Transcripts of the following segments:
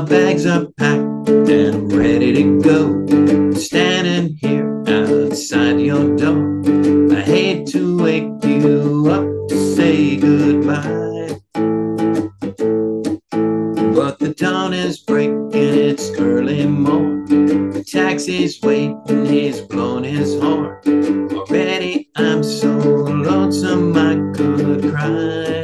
my bags are packed and I'm ready to go. Standing here outside your door. I hate to wake you up to say goodbye. But the dawn is breaking, it's early morning. The taxi's waiting, he's blown his horn. Already I'm so lonesome I could cry.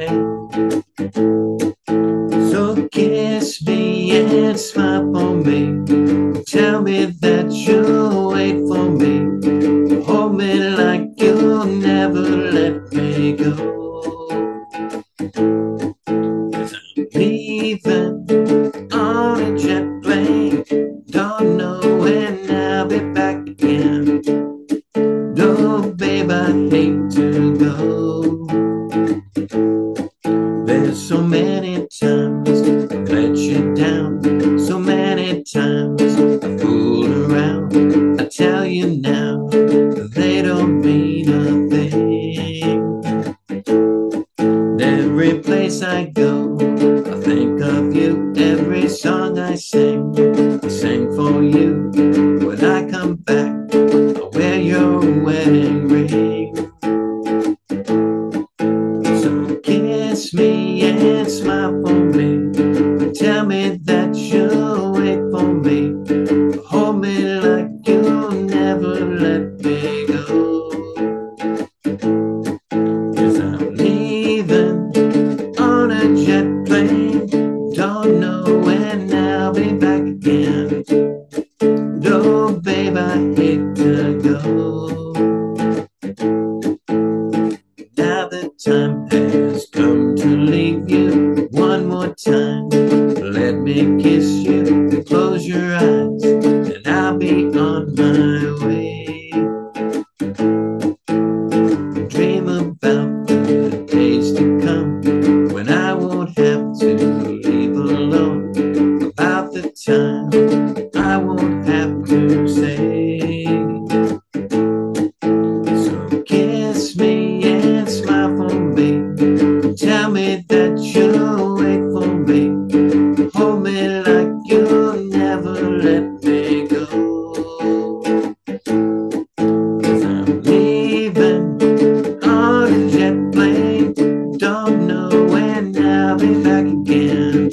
Hate to go. There's so many times I've let you down. So many times I fooled around. I tell you now, they don't mean a thing. Every place I go, I think of you. Every song I sing, I sing for you. When I come back, let me go. Cause I'm leaving on a jet plane. Don't know when I'll be back again. Oh, babe, I hate to go. Now the time has come to leave you one more time. Let me kiss you. again.